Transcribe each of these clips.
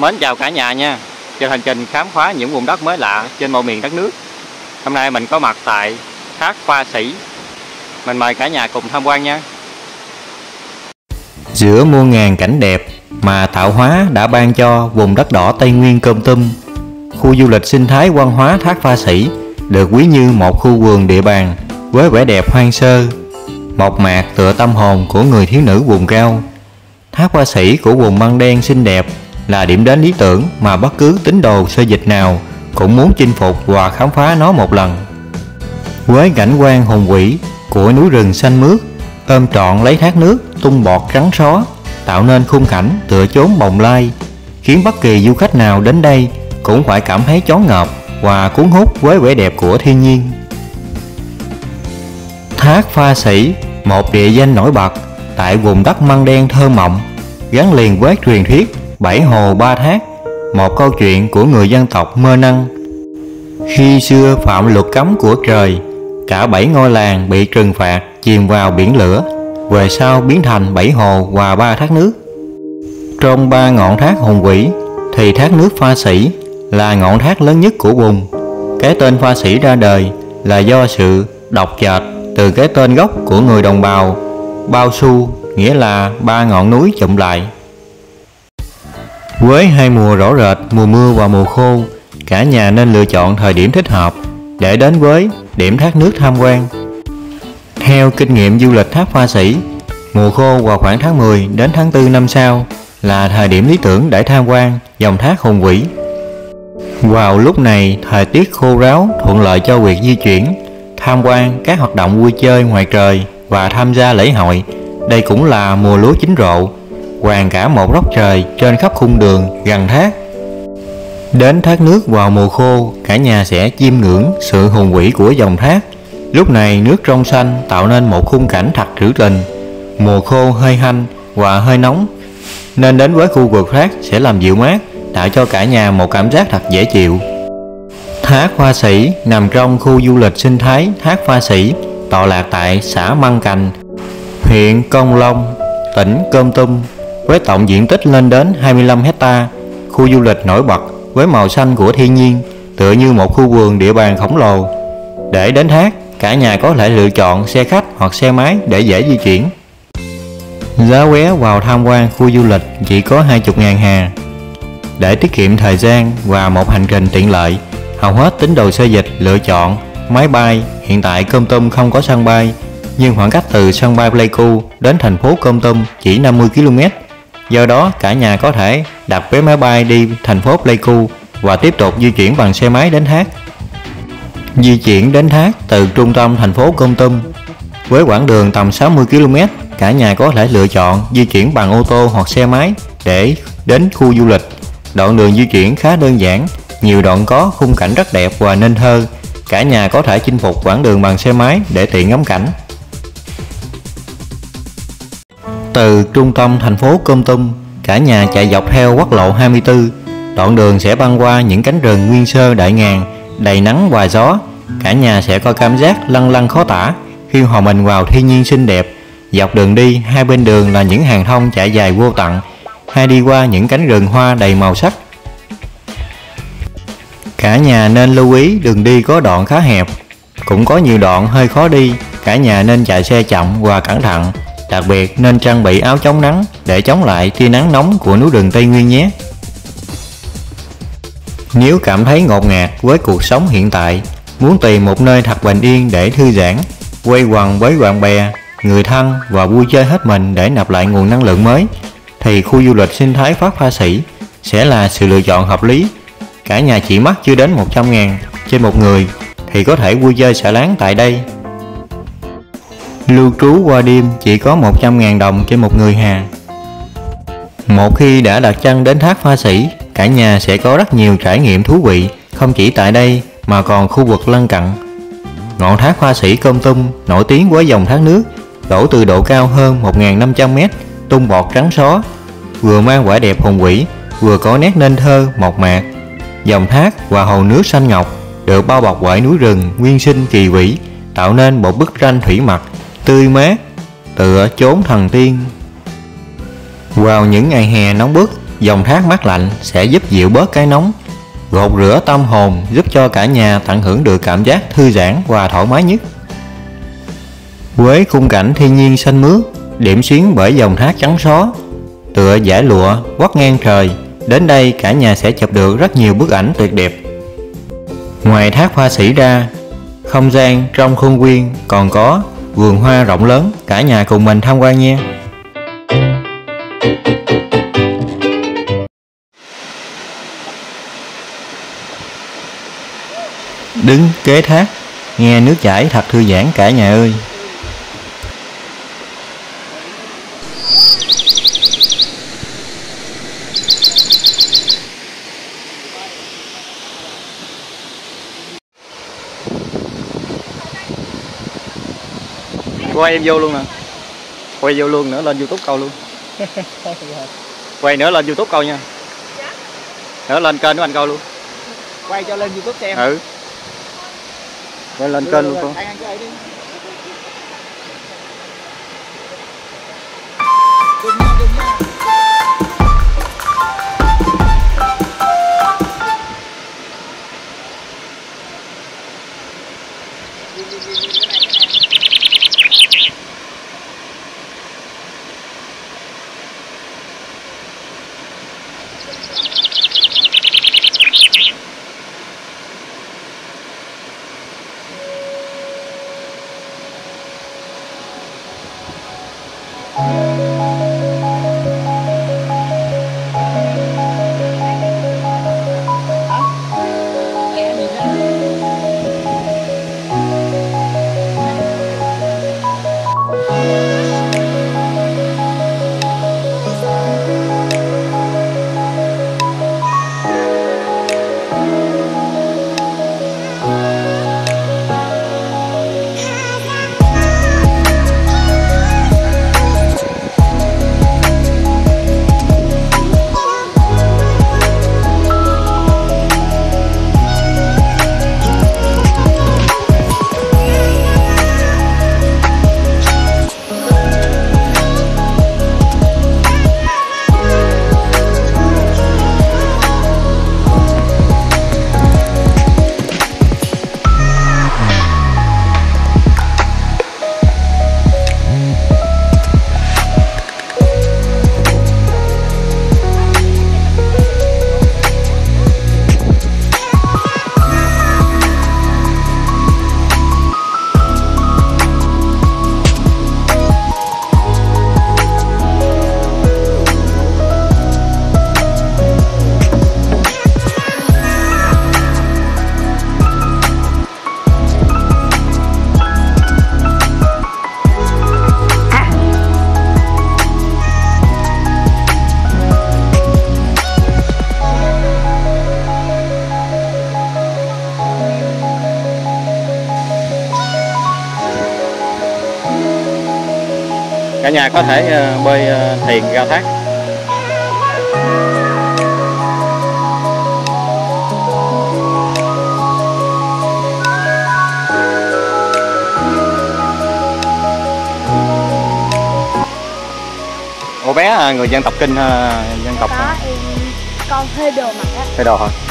Mến chào cả nhà nha. Trên hành trình khám phá những vùng đất mới lạ trên mọi miền đất nước. Hôm nay mình có mặt tại Thác Pha Sĩ. Mình mời cả nhà cùng tham quan nha. Giữa muôn ngàn cảnh đẹp mà tạo hóa đã ban cho vùng đất đỏ Tây Nguyên Cơm Tum Khu du lịch sinh thái văn hóa Thác Pha Sĩ được quý như một khu vườn địa bàn với vẻ đẹp hoang sơ, mộc mạc tựa tâm hồn của người thiếu nữ vùng cao. Thác Pha Sĩ của vùng măng đen xinh đẹp là điểm đến lý tưởng mà bất cứ tín đồ xây dịch nào cũng muốn chinh phục và khám phá nó một lần. Với cảnh quan hùng vĩ của núi rừng xanh mướt, ôm trọn lấy thác nước tung bọt trắng xóa, tạo nên khung cảnh tựa chốn bồng lai, khiến bất kỳ du khách nào đến đây cũng phải cảm thấy chóng ngợp và cuốn hút với vẻ đẹp của thiên nhiên. Thác Pha Sĩ, một địa danh nổi bật tại vùng đất măng đen thơ mộng, gắn liền với truyền thuyết Bảy Hồ Ba Thác, một câu chuyện của người dân tộc Mơ Năng. Khi xưa phạm luật cấm của trời, cả bảy ngôi làng bị trừng phạt chìm vào biển lửa, về sau biến thành bảy hồ và ba thác nước. Trong ba ngọn thác hùng vĩ thì thác nước Pha Sĩ là ngọn thác lớn nhất của vùng. Cái tên Pha Sĩ ra đời là do sự đọc chệch từ cái tên gốc của người đồng bào Bao Su nghĩa là ba ngọn núi chụm lại. Với hai mùa rõ rệt, mùa mưa và mùa khô, cả nhà nên lựa chọn thời điểm thích hợp để đến với điểm thác nước tham quan. Theo kinh nghiệm du lịch thác Pha Sĩ, mùa khô vào khoảng tháng 10 đến tháng 4 năm sau là thời điểm lý tưởng để tham quan dòng thác hùng vĩ. Vào lúc này, thời tiết khô ráo thuận lợi cho việc di chuyển, tham quan các hoạt động vui chơi ngoài trời và tham gia lễ hội. Đây cũng là mùa lúa chín rộ hoàng cả một góc trời trên khắp khung đường gần thác. Đến thác nước vào mùa khô, cả nhà sẽ chiêm ngưỡng sự hùng vĩ của dòng thác. Lúc này nước trong xanh tạo nên một khung cảnh thật trữ tình. Mùa khô hơi hanh và hơi nóng, nên đến với khu vực thác sẽ làm dịu mát, tạo cho cả nhà một cảm giác thật dễ chịu. Thác Hoa Sĩ nằm trong khu du lịch sinh thái Thác Hoa Sĩ, tọa lạc tại xã Măng Cành, huyện Công Long, tỉnh Cơm Tum, với tổng diện tích lên đến 25 hecta, khu du lịch nổi bật với màu xanh của thiên nhiên, tựa như một khu vườn địa bàn khổng lồ. Để đến thác, cả nhà có thể lựa chọn xe khách hoặc xe máy để dễ di chuyển. Giá vé vào tham quan khu du lịch chỉ có 20.000 hà. Để tiết kiệm thời gian và một hành trình tiện lợi, hầu hết tín đồ xe dịch lựa chọn máy bay. Hiện tại Cơm Tôm không có sân bay, nhưng khoảng cách từ sân bay Pleiku đến thành phố Cơm Tôm chỉ 50 km Do đó cả nhà có thể đặt vé máy bay đi thành phố Pleiku và tiếp tục di chuyển bằng xe máy đến Thác. Di chuyển đến Thác từ trung tâm thành phố Công Tum với quãng đường tầm 60 km, cả nhà có thể lựa chọn di chuyển bằng ô tô hoặc xe máy để đến khu du lịch. Đoạn đường di chuyển khá đơn giản, nhiều đoạn có khung cảnh rất đẹp và nên thơ. Cả nhà có thể chinh phục quãng đường bằng xe máy để tiện ngắm cảnh. Từ trung tâm thành phố Côn Tum, cả nhà chạy dọc theo quốc lộ 24, đoạn đường sẽ băng qua những cánh rừng nguyên sơ đại ngàn, đầy nắng và gió. Cả nhà sẽ có cảm giác lăn lăn khó tả khi hòa mình vào thiên nhiên xinh đẹp. Dọc đường đi, hai bên đường là những hàng thông chạy dài vô tận, hay đi qua những cánh rừng hoa đầy màu sắc. Cả nhà nên lưu ý đường đi có đoạn khá hẹp, cũng có nhiều đoạn hơi khó đi, cả nhà nên chạy xe chậm và cẩn thận Đặc biệt nên trang bị áo chống nắng để chống lại tia nắng nóng của núi rừng Tây Nguyên nhé. Nếu cảm thấy ngột ngạt với cuộc sống hiện tại, muốn tìm một nơi thật bình yên để thư giãn, quay quần với bạn bè, người thân và vui chơi hết mình để nạp lại nguồn năng lượng mới, thì khu du lịch sinh thái Pháp Pha Sĩ sẽ là sự lựa chọn hợp lý. Cả nhà chỉ mất chưa đến 100 ngàn trên một người thì có thể vui chơi xả láng tại đây Lưu trú qua đêm chỉ có 100.000 đồng trên một người hà. Một khi đã đặt chân đến thác Pha Sĩ, cả nhà sẽ có rất nhiều trải nghiệm thú vị, không chỉ tại đây mà còn khu vực lân cận. Ngọn thác pha Sĩ Công tung nổi tiếng với dòng thác nước, đổ từ độ cao hơn 1.500m, tung bọt trắng xóa, vừa mang vẻ đẹp hùng vĩ, vừa có nét nên thơ, mộc mạc. Dòng thác và hồ nước xanh ngọc được bao bọc bởi núi rừng nguyên sinh kỳ vĩ, tạo nên một bức tranh thủy mặc tươi mát tựa chốn thần tiên vào những ngày hè nóng bức dòng thác mát lạnh sẽ giúp dịu bớt cái nóng, gột rửa tâm hồn giúp cho cả nhà tận hưởng được cảm giác thư giãn và thoải mái nhất. Với khung cảnh thiên nhiên xanh mướt, điểm xuyến bởi dòng thác trắng xóa, tựa giải lụa quắt ngang trời, đến đây cả nhà sẽ chụp được rất nhiều bức ảnh tuyệt đẹp. Ngoài thác hoa sĩ ra, không gian trong khuôn viên còn có vườn hoa rộng lớn, cả nhà cùng mình tham quan nha. Đứng kế thác, nghe nước chảy thật thư giãn cả nhà ơi. Quay em vô luôn nè. Quay vô luôn nữa lên youtube câu luôn. Quay nữa lên youtube câu nha. Nữa lên kênh của anh câu luôn. Quay cho lên youtube xem. Ừ. Quay lên kênh luôn con cả nhà có thể ờ, bơi ờ, thuyền ra thác. Ủa bé à, người dân tộc kinh ha, dân tộc có con thuê đồ mặc á. Thay đồ hả?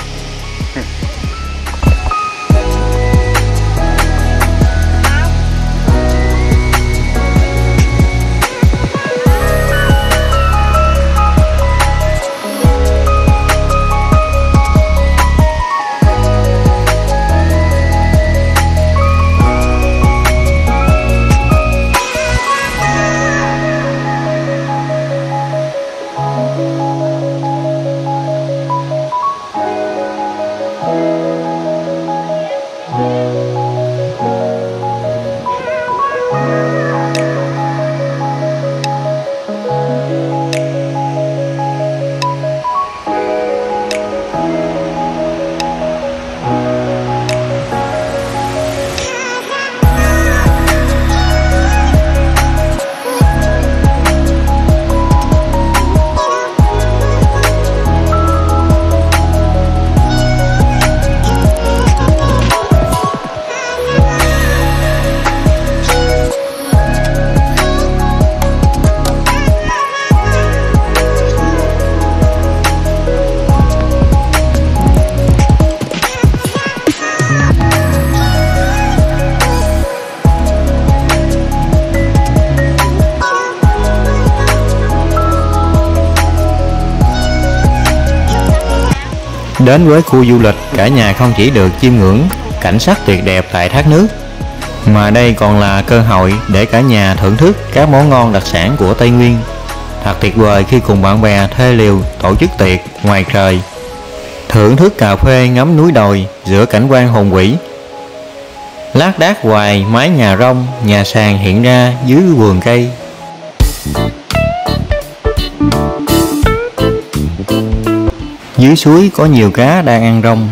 Đến với khu du lịch, cả nhà không chỉ được chiêm ngưỡng cảnh sắc tuyệt đẹp tại thác nước, mà đây còn là cơ hội để cả nhà thưởng thức các món ngon đặc sản của Tây Nguyên. Thật tuyệt vời khi cùng bạn bè thuê liều tổ chức tiệc ngoài trời. Thưởng thức cà phê ngắm núi đồi giữa cảnh quan hùng vĩ. Lát đác hoài mái nhà rông, nhà sàn hiện ra dưới vườn cây. Dưới suối có nhiều cá đang ăn rong.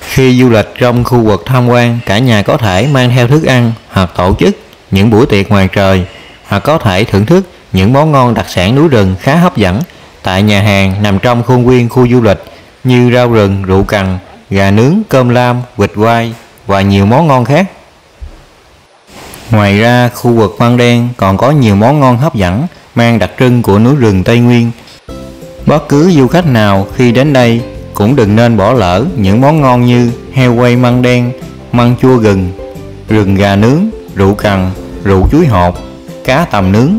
Khi du lịch trong khu vực tham quan, cả nhà có thể mang theo thức ăn hoặc tổ chức những buổi tiệc ngoài trời, hoặc có thể thưởng thức những món ngon đặc sản núi rừng khá hấp dẫn tại nhà hàng nằm trong khuôn viên khu du lịch như rau rừng, rượu cằn, gà nướng, cơm lam, vịt quay và nhiều món ngon khác. Ngoài ra, khu vực Măng Đen còn có nhiều món ngon hấp dẫn mang đặc trưng của núi rừng Tây Nguyên. Bất cứ du khách nào khi đến đây cũng đừng nên bỏ lỡ những món ngon như heo quay măng đen, măng chua gừng, rừng gà nướng, rượu cằn, rượu chuối hột, cá tầm nướng,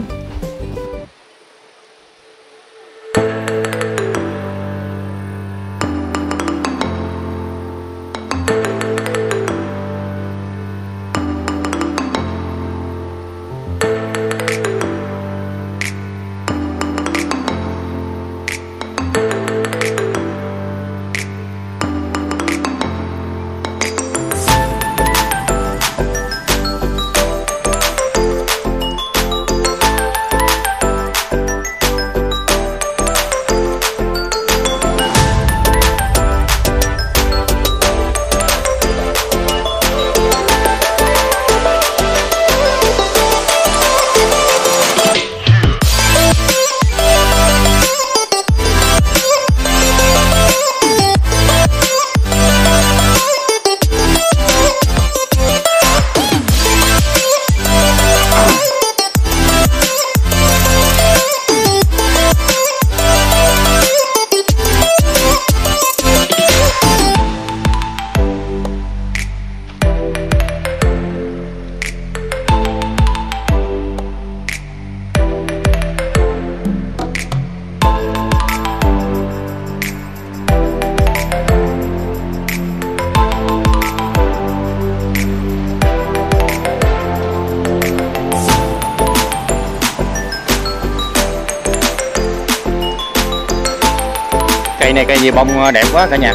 cây này, cây gì bông đẹp quá cả nhà.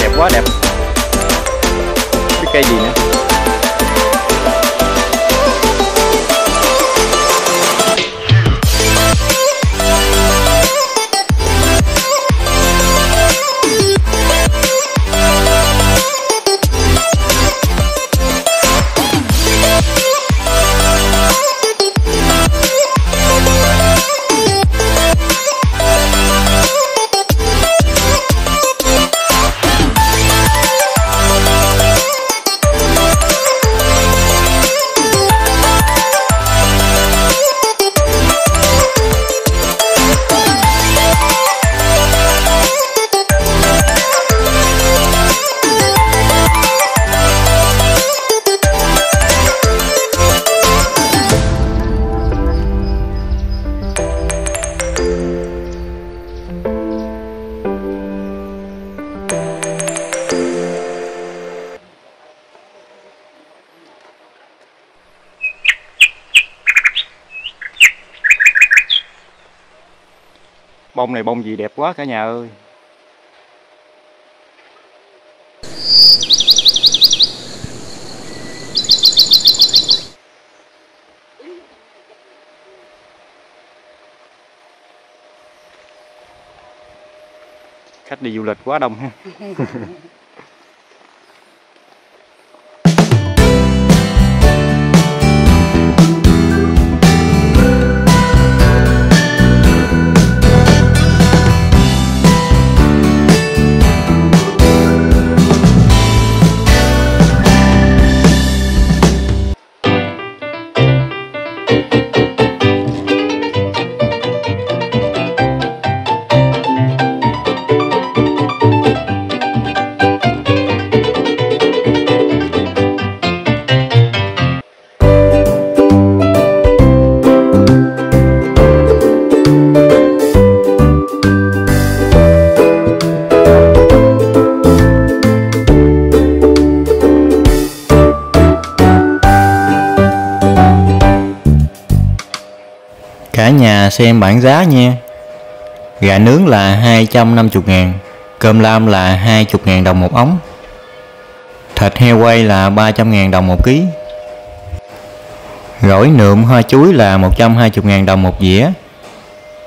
Đẹp quá, đẹp. Cái cây gì nữa. Bông này bông gì đẹp quá cả nhà ơi. Khách đi du lịch quá đông ha. nhà xem bảng giá nha. Gà nướng là 250 ngàn, Cơm lam là 20 ngàn đồng một ống. Thịt heo quay là 300 ngàn đồng một ký. Gỏi nượm hoa chuối là 120 ngàn đồng một dĩa.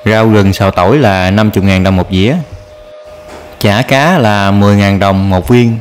Rau rừng xào tỏi là 50 ngàn đồng một dĩa. Chả cá là 10 ngàn đồng một viên.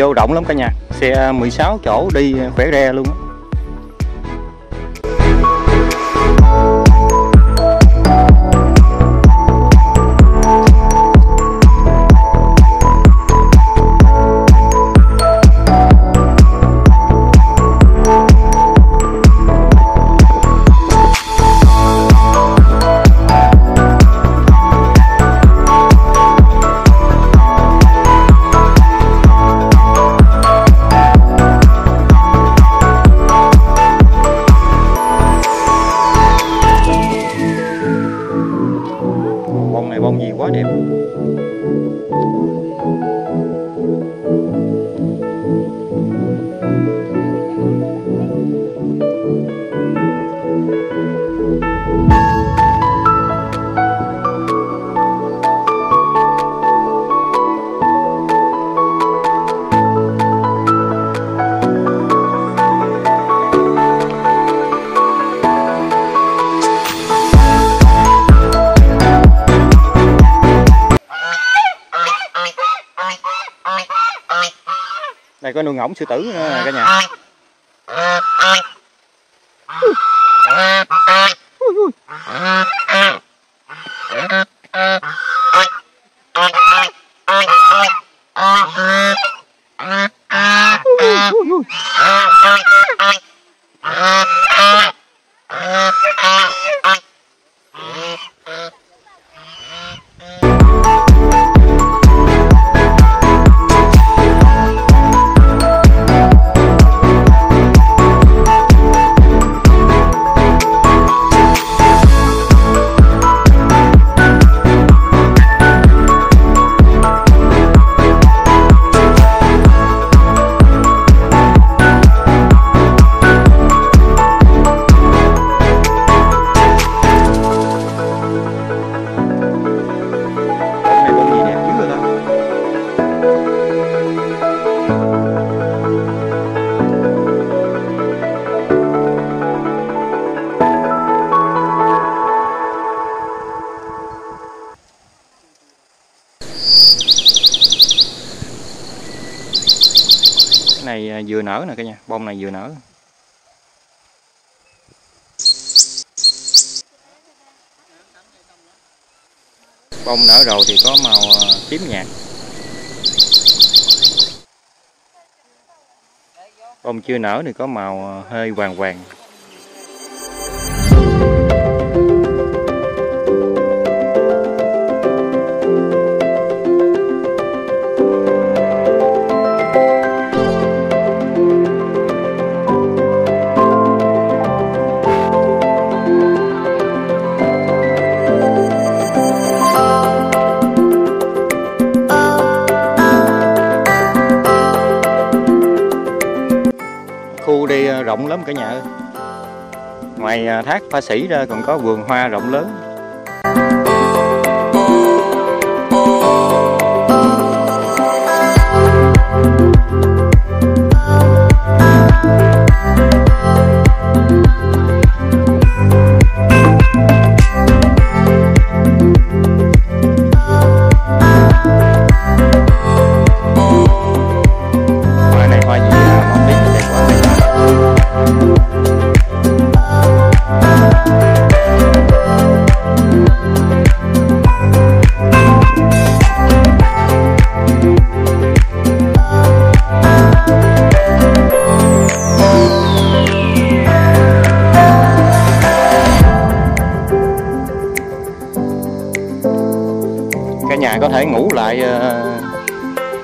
Vô rộng lắm cả nhà. Xe 16 chỗ đi khỏe re luôn á. Đây có nuôi ngỗng sư tử nữa nè cả nhà. À, vừa nở nè cả nhà, bông này vừa nở. Bông nở rồi thì có màu ờ, tím nhạt. Bông chưa nở thì có màu ờ, hơi vàng vàng. Rộng lắm cả nhà ơi. Ngoài à, thác pha sĩ ra còn có vườn hoa rộng lớn.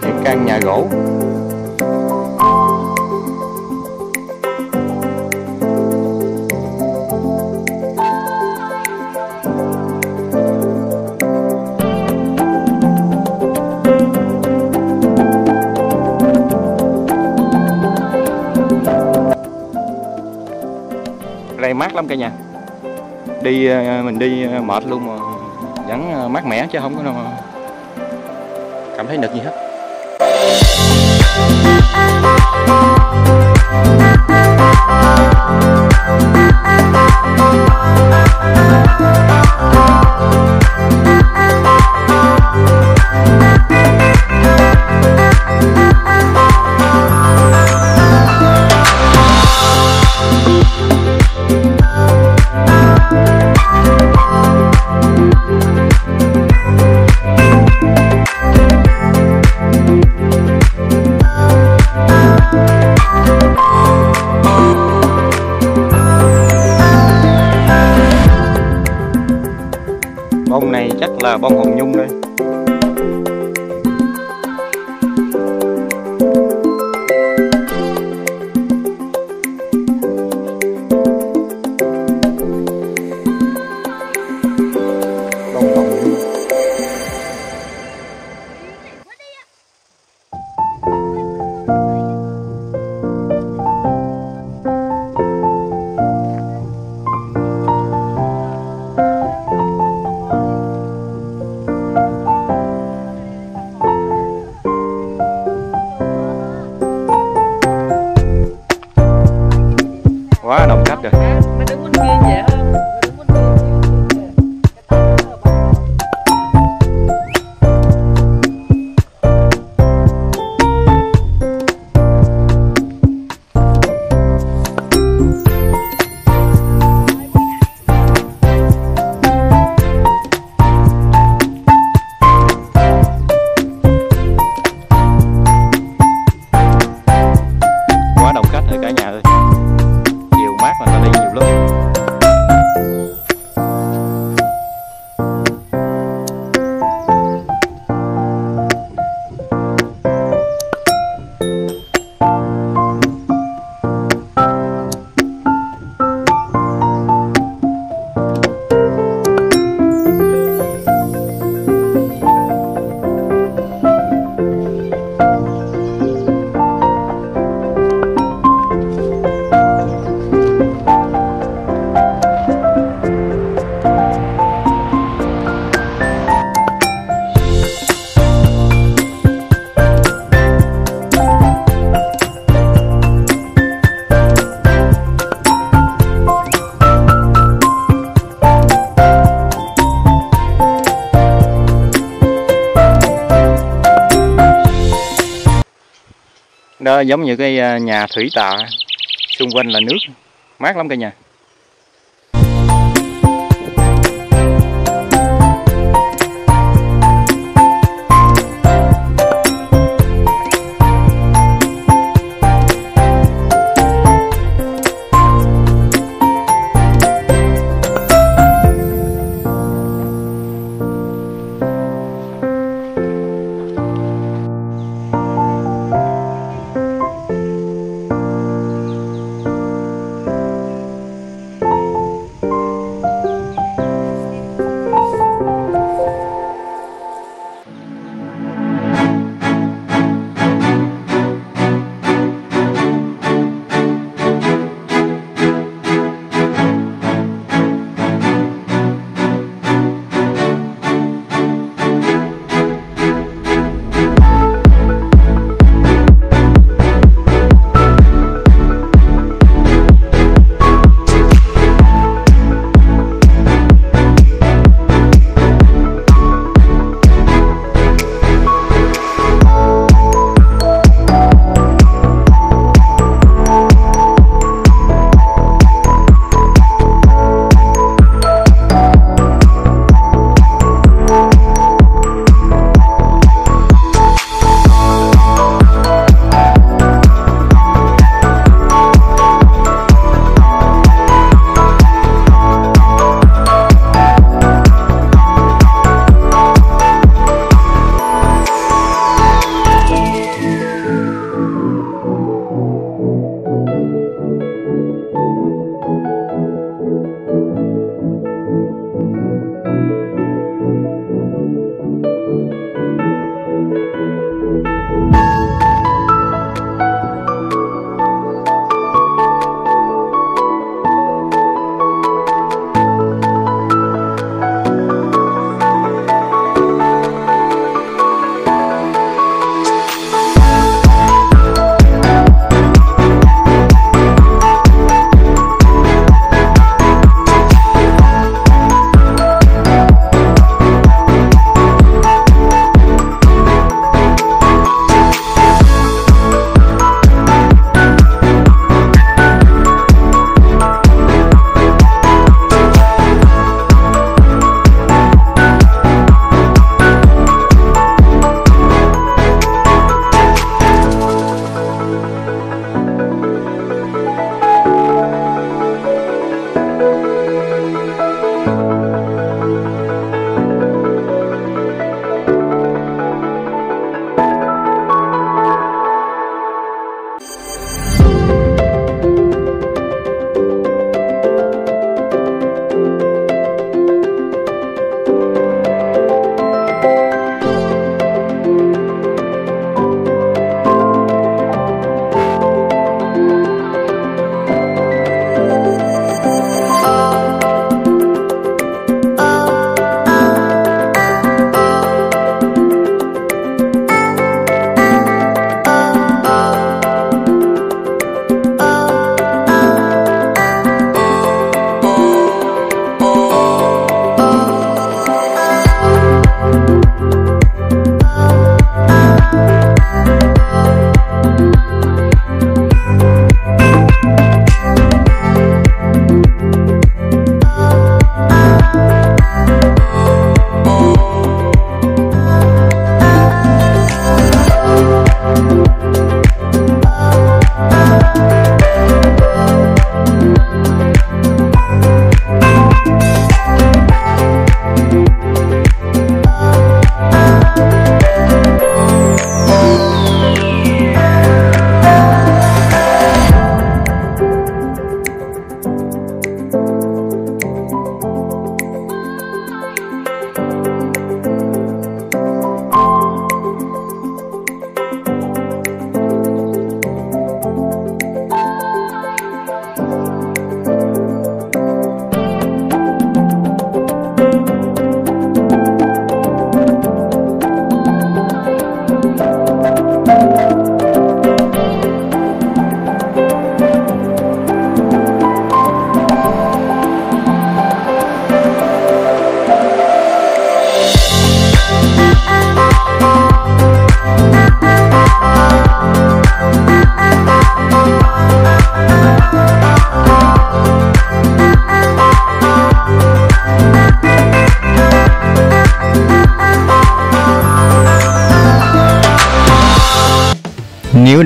Những căn nhà gỗ đây mát lắm cả nhà đi ờ, mình đi ờ, mệt luôn mà vẫn ờ, mát mẻ chứ không có đâu mà cảm thấy nực gì hết. Là bông hồng nhung đây. Giống như cái à, nhà thủy tạ xung quanh là nước mát lắm cả nhà.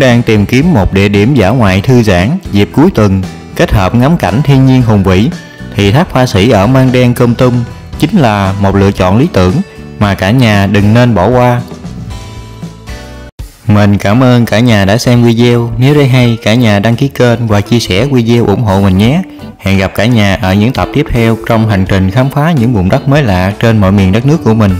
Đang tìm kiếm một địa điểm dã ngoại thư giãn dịp cuối tuần kết hợp ngắm cảnh thiên nhiên hùng vĩ thì thác Hoa Sĩ ở Mang Đen Công Tum chính là một lựa chọn lý tưởng mà cả nhà đừng nên bỏ qua. Mình cảm ơn cả nhà đã xem video. Nếu thấy hay, cả nhà đăng ký kênh và chia sẻ video ủng hộ mình nhé. Hẹn gặp cả nhà ở những tập tiếp theo trong hành trình khám phá những vùng đất mới lạ trên mọi miền đất nước của mình.